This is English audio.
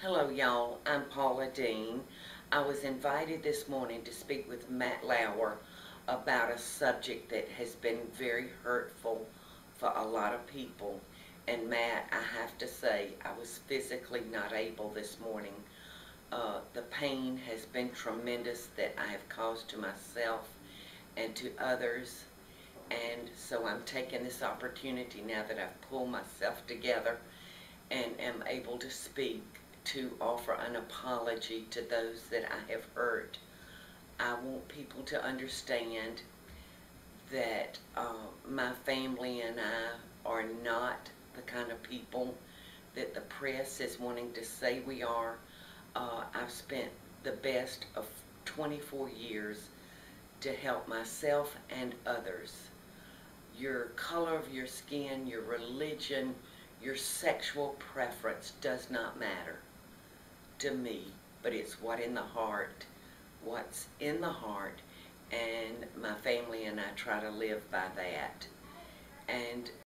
Hello, y'all. I'm Paula Deen. I was invited this morning to speak with Matt Lauer about a subject that has been very hurtful for a lot of people. And Matt, I have to say, I was physically not able this morning. Uh, the pain has been tremendous that I have caused to myself and to others. And so I'm taking this opportunity now that I've pulled myself together and am able to speak to offer an apology to those that I have hurt. I want people to understand that uh, my family and I are not the kind of people that the press is wanting to say we are. Uh, I've spent the best of 24 years to help myself and others. Your color of your skin, your religion, your sexual preference does not matter to me, but it's what in the heart, what's in the heart, and my family and I try to live by that. And